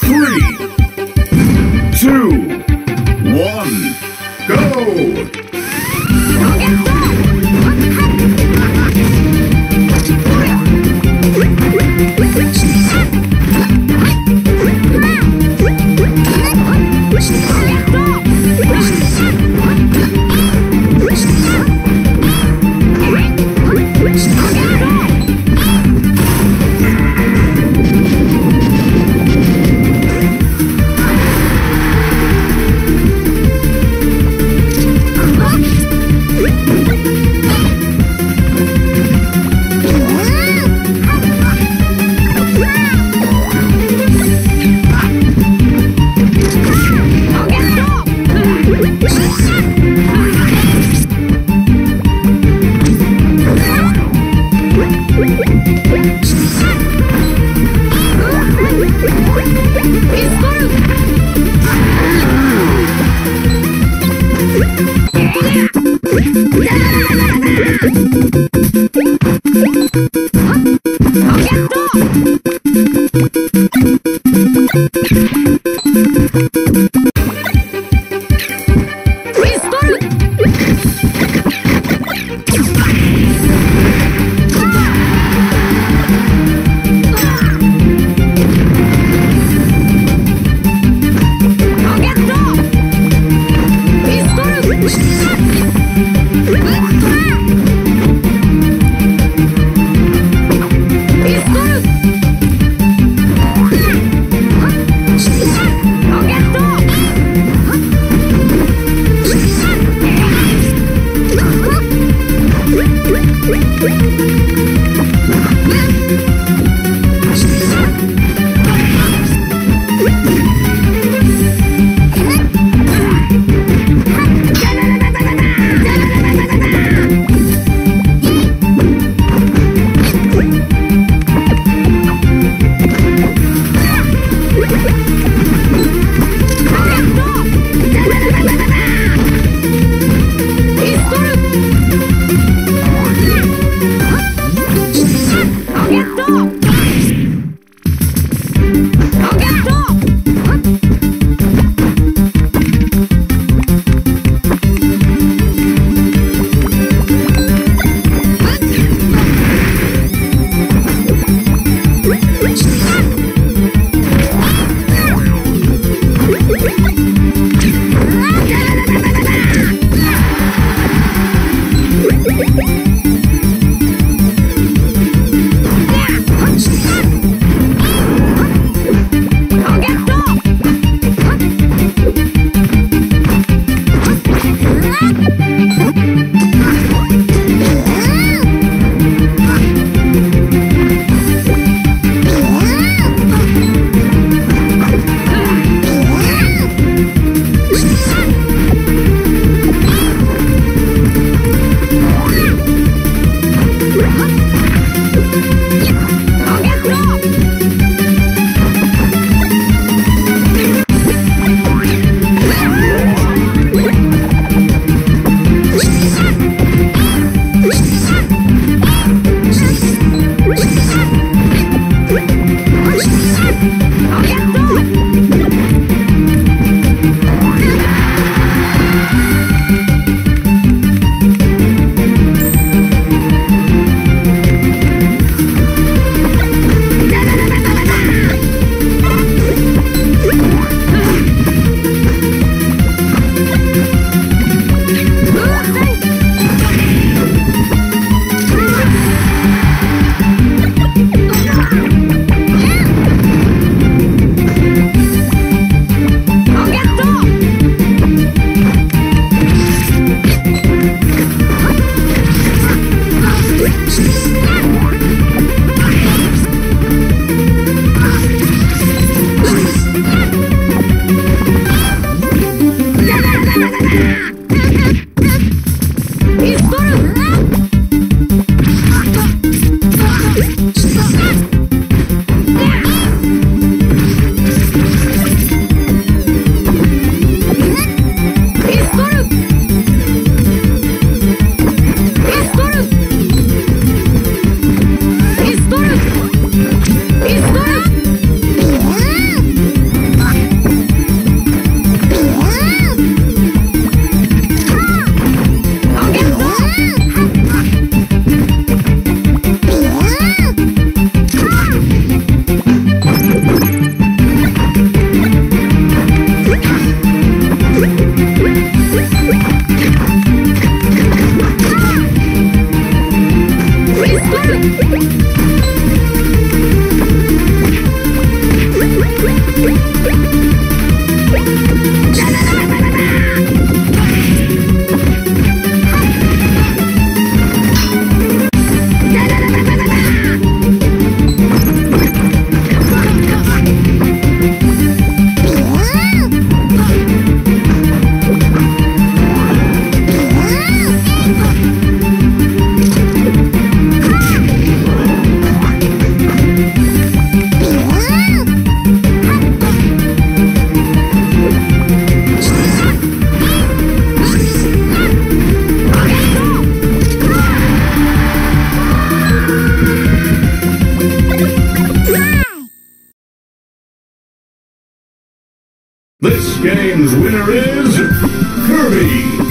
Three, two, one. Oh! あっ thank you. Woo! This game's winner is Kirby.